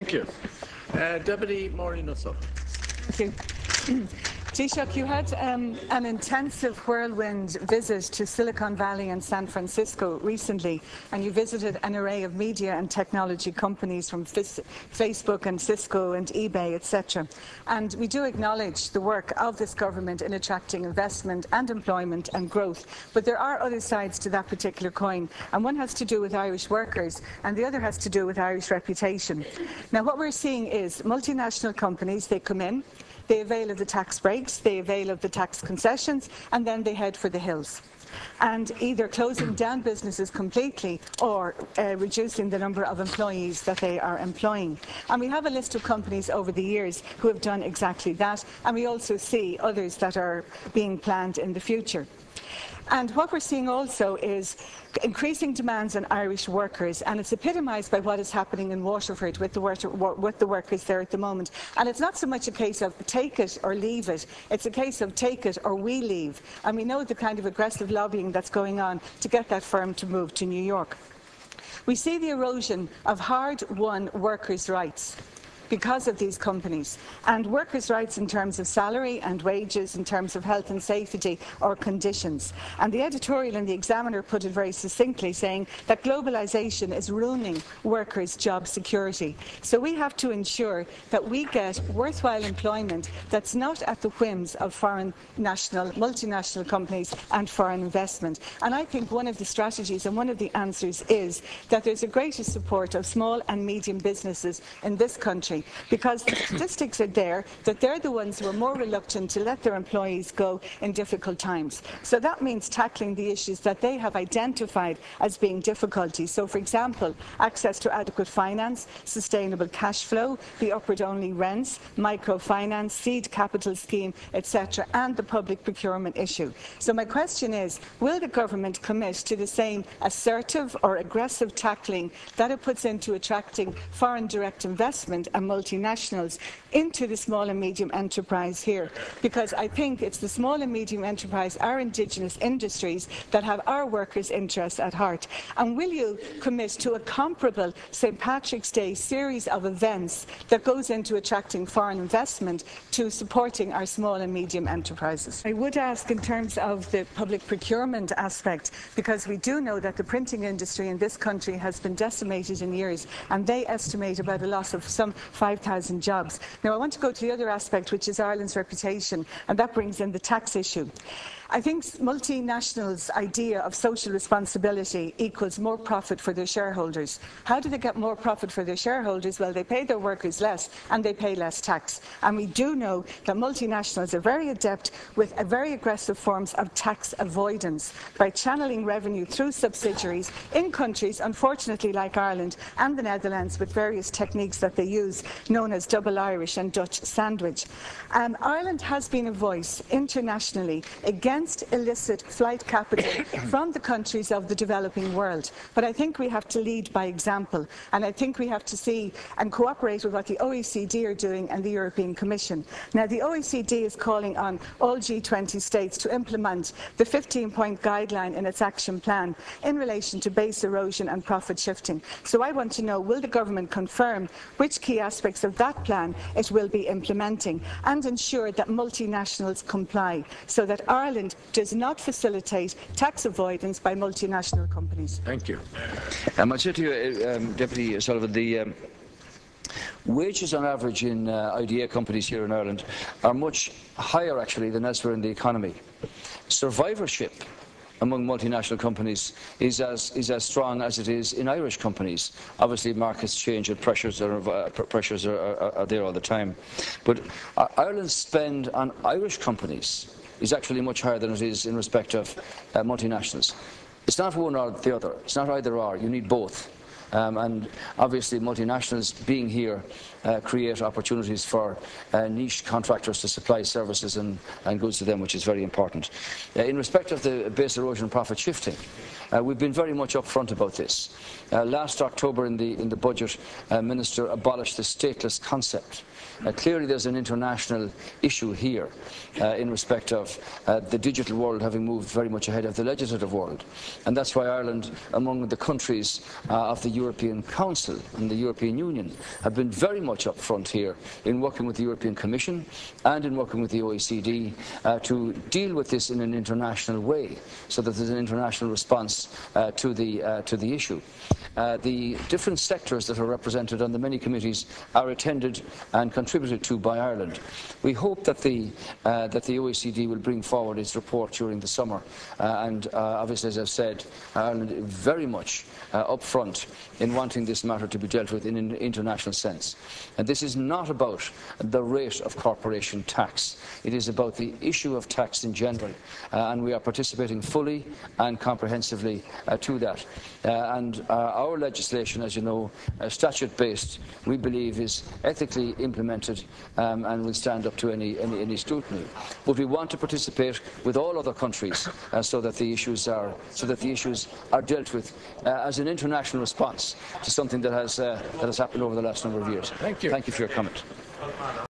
Thank you. Uh, Deputy Maureen O'Sullivan. Thank you. Taoiseach, you had um, an intensive whirlwind visit to Silicon Valley and San Francisco recently, and you visited an array of media and technology companies from Facebook and Cisco and eBay, etc. And we do acknowledge the work of this government in attracting investment and employment and growth. But there are other sides to that particular coin, and one has to do with Irish workers, and the other has to do with Irish reputation. Now, what we're seeing is multinational companies, they come in, they avail of the tax breaks, they avail of the tax concessions, and then they head for the hills and either closing down businesses completely or uh, reducing the number of employees that they are employing. And we have a list of companies over the years who have done exactly that, and we also see others that are being planned in the future. And what we're seeing also is increasing demands on Irish workers, and it's epitomised by what is happening in Waterford with the, with the workers there at the moment. And it's not so much a case of take it or leave it, it's a case of take it or we leave. And we know the kind of aggressive lobbying that's going on to get that firm to move to New York. We see the erosion of hard-won workers' rights because of these companies. And workers' rights in terms of salary and wages, in terms of health and safety or conditions. And the editorial in the Examiner put it very succinctly, saying that globalisation is ruining workers' job security. So we have to ensure that we get worthwhile employment that's not at the whims of foreign national, multinational companies and foreign investment. And I think one of the strategies and one of the answers is that there's a greater support of small and medium businesses in this country because the statistics are there that they're the ones who are more reluctant to let their employees go in difficult times. So that means tackling the issues that they have identified as being difficulties. So, for example, access to adequate finance, sustainable cash flow, the upward-only rents, microfinance, seed capital scheme, etc., and the public procurement issue. So my question is, will the government commit to the same assertive or aggressive tackling that it puts into attracting foreign direct investment and multinationals into the small and medium enterprise here because I think it's the small and medium enterprise, our indigenous industries that have our workers' interests at heart. And will you commit to a comparable St Patrick's Day series of events that goes into attracting foreign investment to supporting our small and medium enterprises? I would ask in terms of the public procurement aspect because we do know that the printing industry in this country has been decimated in years and they estimate about a loss of some 5,000 jobs. Now, I want to go to the other aspect, which is Ireland's reputation, and that brings in the tax issue. I think multinationals' idea of social responsibility equals more profit for their shareholders. How do they get more profit for their shareholders? Well, they pay their workers less and they pay less tax. And we do know that multinationals are very adept with very aggressive forms of tax avoidance by channeling revenue through subsidiaries in countries, unfortunately, like Ireland and the Netherlands, with various techniques that they use, known as double Irish and Dutch sandwich. Um, Ireland has been a voice internationally against against illicit flight capital from the countries of the developing world. But I think we have to lead by example, and I think we have to see and cooperate with what the OECD are doing and the European Commission. Now, the OECD is calling on all G20 states to implement the 15-point guideline in its action plan in relation to base erosion and profit shifting. So I want to know, will the government confirm which key aspects of that plan it will be implementing and ensure that multinationals comply so that Ireland does not facilitate tax avoidance by multinational companies. Thank you. Um, I'll say to you, uh, um, Deputy Sullivan, the um, wages on average in uh, IDA companies here in Ireland are much higher actually than elsewhere in the economy. Survivorship among multinational companies is as, is as strong as it is in Irish companies. Obviously, markets change and pressures are, uh, pressures are, are, are, there all the time. But uh, Ireland's spend on Irish companies is actually much higher than it is in respect of uh, multinationals. It's not one or the other. It's not either or. You need both. Um, and obviously multinationals being here uh, create opportunities for uh, niche contractors to supply services and, and, goods to them, which is very important. Uh, in respect of the base erosion profit shifting, uh, we've been very much upfront about this. Uh, last October in the, in the budget, uh, Minister abolished the stateless concept Uh, clearly, there's an international issue here uh, in respect of uh, the digital world having moved very much ahead of the legislative world. And that's why Ireland, among the countries of the European Council and the European Union, have been very much up front here in working with the European Commission and in working with the OECD uh, to deal with this in an international way so that there's an international response uh, to, the, uh, to the issue. Uh, the different sectors that are represented on the many committees are attended and contributed to by Ireland. We hope that the, uh, that the OECD will bring forward its report during the summer uh, and obviously as I've said Ireland is very much uh, up front in wanting this matter to be dealt with in an international sense. And this is not about the rate of corporation tax. It is about the issue of tax in general uh, and we are participating fully and comprehensively uh, to that. Uh, and uh, our legislation, as you know, uh, statute-based, we believe is ethically implemented um, and will stand up to any, any, any, scrutiny. But we want to participate with all other countries uh, so that the issues are so that the issues are dealt with as an international response to something that has uh, that has happened over the last number of years. Thank you. Thank you for your comment.